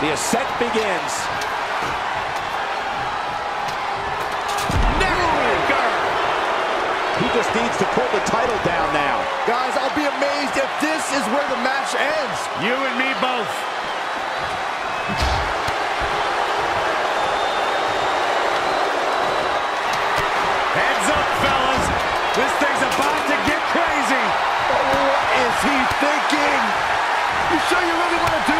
The ascent begins. He just needs to pull the title down now. Guys, I'll be amazed if this is where the match ends. You and me both. Heads up, fellas. This thing's about to get crazy. What is he thinking? You sure you really want to do